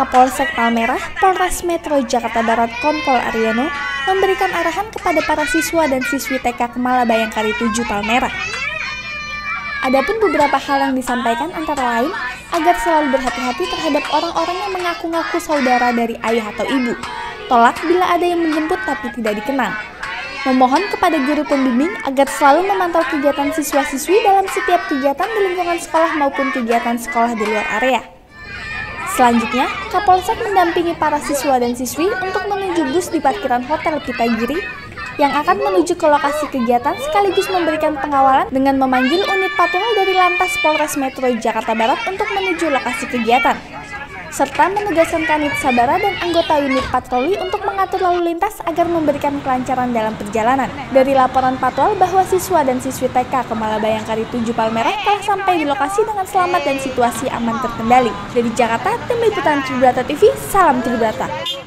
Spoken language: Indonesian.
Kapolsek Palmerah, Polres Metro Jakarta Barat Kompol Aryono memberikan arahan kepada para siswa dan siswi TK Kemala Bayangkari 7 Palmerah. Adapun beberapa hal yang disampaikan antara lain agar selalu berhati-hati terhadap orang-orang yang mengaku-ngaku saudara dari ayah atau ibu. Tolak bila ada yang menjemput tapi tidak dikenal. Memohon kepada guru pembimbing agar selalu memantau kegiatan siswa-siswi dalam setiap kegiatan di lingkungan sekolah maupun kegiatan sekolah di luar area. Selanjutnya, Kapolsek mendampingi para siswa dan siswi untuk menuju bus di parkiran Hotel Pita Giri yang akan menuju ke lokasi kegiatan sekaligus memberikan pengawalan dengan memanggil unit patroli dari Lantas Polres Metro Jakarta Barat untuk menuju lokasi kegiatan serta menugaskan Kanit Sabara dan anggota unit patroli untuk mengatur lalu lintas agar memberikan kelancaran dalam perjalanan. Dari laporan patwal bahwa siswa dan siswi TK Kemala Bayangkari 7 Palmerah telah sampai di lokasi dengan selamat dan situasi aman terkendali. Dari Jakarta, Tim Liputan Tribrata TV, salam Tribrata.